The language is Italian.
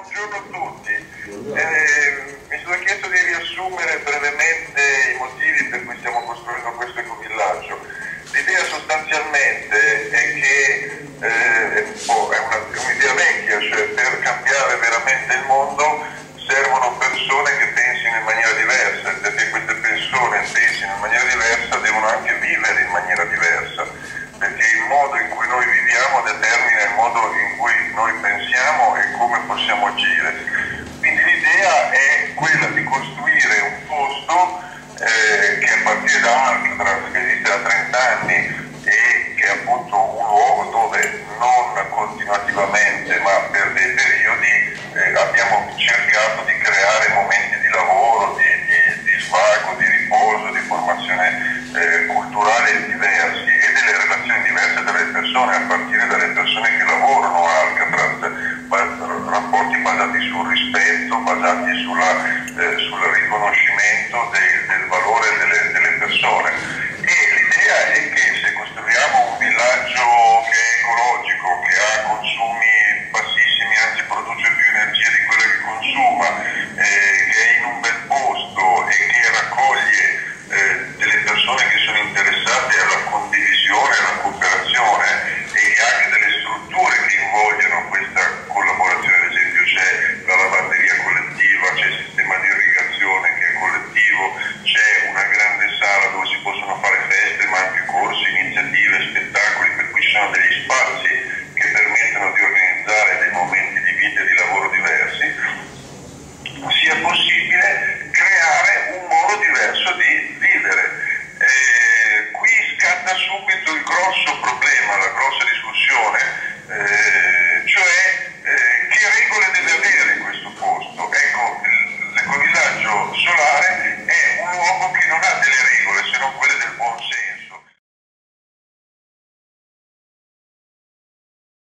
Buongiorno a tutti. Eh, mi sono chiesto di riassumere brevemente i motivi per cui stiamo costruendo questo ecovillaggio. L'idea sostanzialmente è che eh, una- è un'idea vecchia, cioè per cambiare veramente il mondo servono persone che pensino in maniera diversa, e perché queste persone pensino in maniera diversa devono anche vivere in maniera diversa, perché il modo in cui noi viviamo determina il modo in cui noi pensiamo come possiamo agire. Quindi l'idea è quella di costruire un posto eh, che a partire da Alcatraz, che esiste da 30 anni e che è appunto un luogo dove non continuativamente ma per dei periodi eh, abbiamo cercato di creare momenti di lavoro, di, di- di svago, di riposo, di formazione eh, culturale diversi e delle relazioni diverse tra le persone, a partire dalle persone che lavorano a Alcatraz, ba- rapporti basati sul rispetto, basati sulla, eh, sul riconoscimento de- del valore delle, delle persone. Sia possibile creare un modo diverso di vivere. Eh, qui scatta subito il grosso problema, la grossa discussione, eh,